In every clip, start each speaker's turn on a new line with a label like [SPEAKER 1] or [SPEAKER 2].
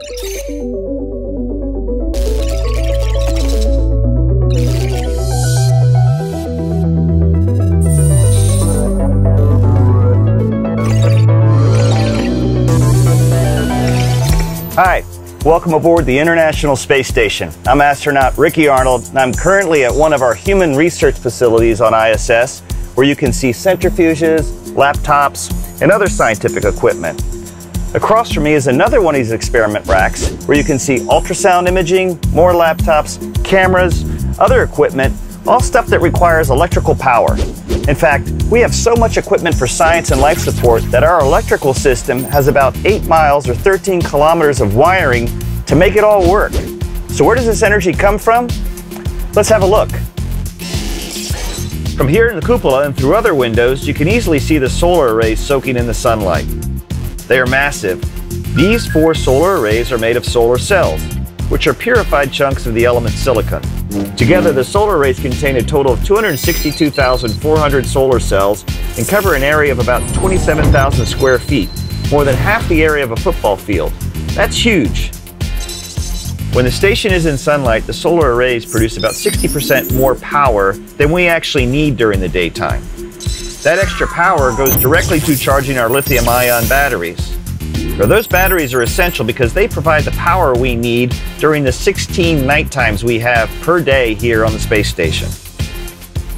[SPEAKER 1] Hi, welcome aboard the International Space Station. I'm astronaut Ricky Arnold, and I'm currently at one of our human research facilities on ISS where you can see centrifuges, laptops, and other scientific equipment. Across from me is another one of these experiment racks where you can see ultrasound imaging, more laptops, cameras, other equipment, all stuff that requires electrical power. In fact, we have so much equipment for science and life support that our electrical system has about 8 miles or 13 kilometers of wiring to make it all work. So where does this energy come from? Let's have a look. From here in the cupola and through other windows, you can easily see the solar arrays soaking in the sunlight. They are massive. These four solar arrays are made of solar cells, which are purified chunks of the element silicon. Together, the solar arrays contain a total of 262,400 solar cells and cover an area of about 27,000 square feet, more than half the area of a football field. That's huge. When the station is in sunlight, the solar arrays produce about 60% more power than we actually need during the daytime. That extra power goes directly to charging our lithium ion batteries. Now, those batteries are essential because they provide the power we need during the 16 night times we have per day here on the space station.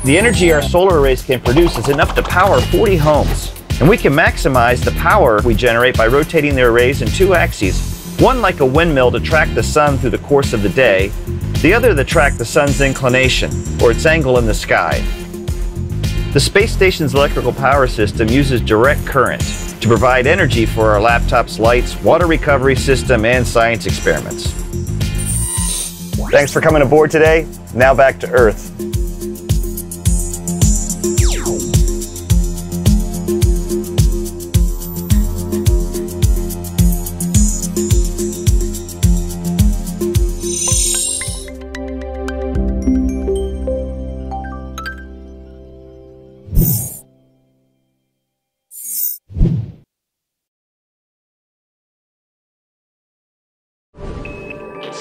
[SPEAKER 1] The energy our solar arrays can produce is enough to power 40 homes, and we can maximize the power we generate by rotating the arrays in two axes, one like a windmill to track the sun through the course of the day, the other to track the sun's inclination, or its angle in the sky. The space station's electrical power system uses direct current, to provide energy for our laptops, lights, water recovery system, and science experiments. Thanks for coming aboard today. Now back to Earth.